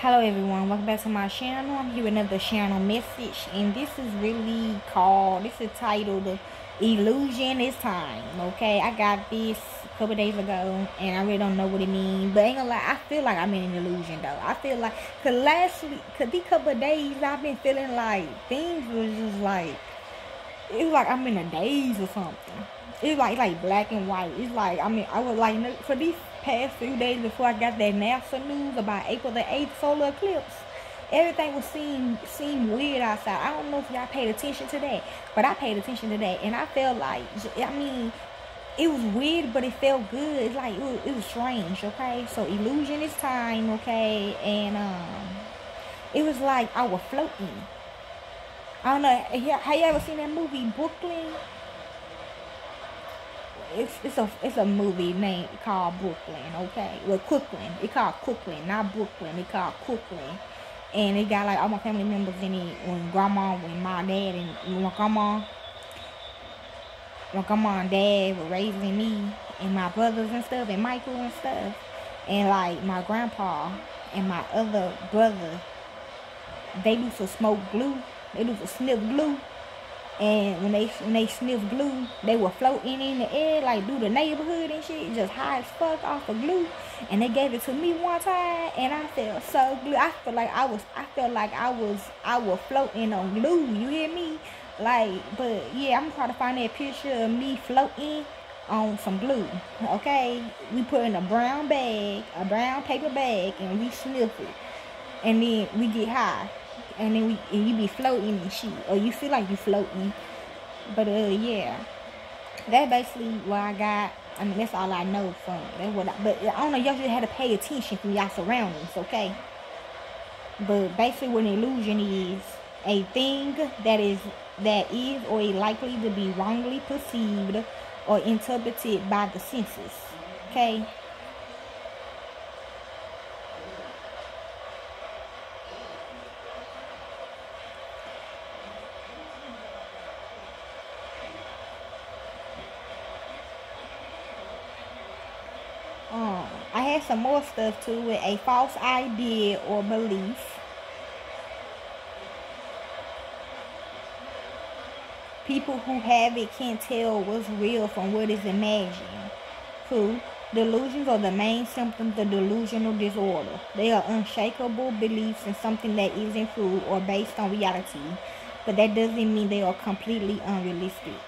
Hello everyone, welcome back to my channel. I'm here with another channel message and this is really called, this is titled Illusion is Time, okay? I got this a couple days ago and I really don't know what it means, but ain't gonna lie, I feel like I'm in an illusion though. I feel like, cause last week, cause these couple days I've been feeling like things was just like, it was like I'm in a daze or something. It's like like black and white. It's like I mean I was like for these past few days before I got that NASA news about April the eighth solar eclipse. Everything was seem seem weird outside. I don't know if y'all paid attention to that, but I paid attention to that, and I felt like I mean it was weird, but it felt good. It's like it was, it was strange. Okay, so illusion is time. Okay, and um, it was like I was floating. I don't know. Have you ever seen that movie Brooklyn? It's it's a it's a movie named called Brooklyn, okay? Well, Crooklyn. It called Crooklyn, not Brooklyn. It called Crooklyn, and it got like all my family members in it. When grandma, when my dad, and my grandma, my grandma and dad were raising me and my brothers and stuff, and Michael and stuff, and like my grandpa and my other brother, they used to smoke glue. They used to sniff glue and when they when they sniff glue, they were floating in the air like through the neighborhood and shit, just high as fuck off of glue. And they gave it to me one time, and I felt so glue. I felt like I was, I felt like I was, I was floating on glue. You hear me? Like, but yeah, I'm trying to find that picture of me floating on some glue. Okay, we put in a brown bag, a brown paper bag, and we sniff it, and then we get high and then we and you be floating and shit, or you feel like you floating. But uh, yeah, that's basically what I got. I mean, that's all I know from that's what. I, but I don't know. Y'all just had to pay attention to y'all surroundings, okay? But basically, what an illusion is a thing that is that is or is likely to be wrongly perceived or interpreted by the senses. Okay. Had some more stuff too with a false idea or belief. People who have it can't tell what's real from what is imagined. Two, delusions are the main symptoms of delusional disorder. They are unshakable beliefs in something that isn't true or based on reality, but that doesn't mean they are completely unrealistic.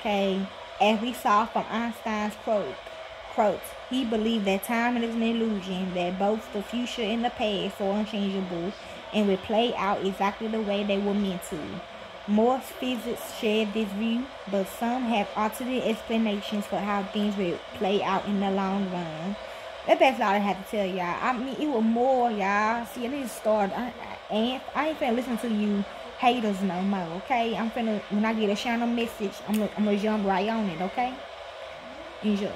Okay, as we saw from Einstein's quote, quote, he believed that time is an illusion, that both the future and the past are unchangeable and will play out exactly the way they were meant to. Most physicists share this view, but some have alternate explanations for how things will play out in the long run. That's all I have to tell y'all. I mean, it was more, y'all. See, I need to start. I, I, ain't, I ain't finna listen to you haters no more, okay? I'm finna, when I get a channel message, I'm gonna, I'm gonna jump right on it, okay? Enjoy.